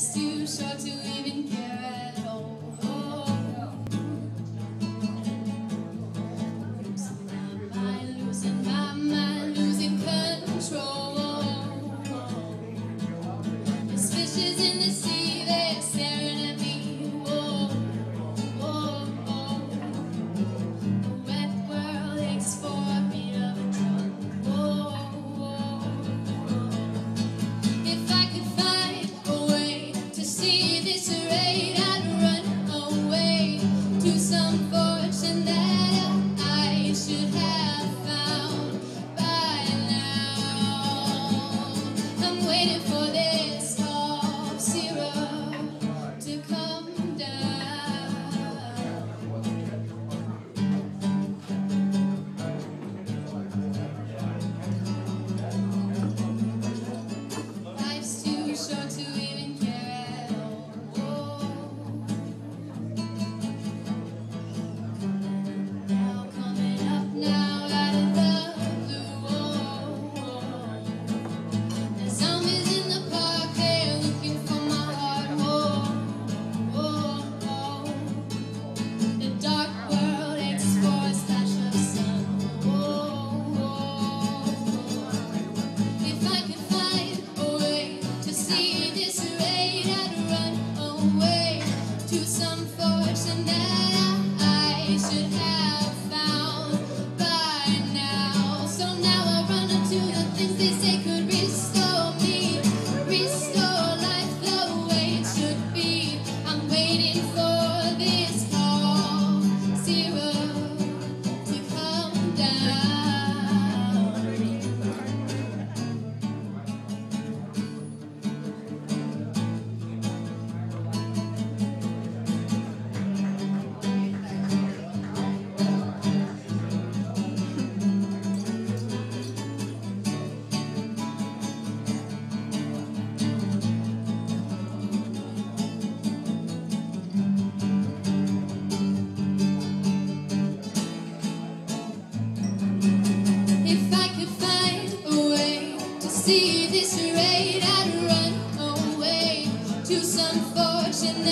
It's too short to even care. see you. see this charade and run away to some fortune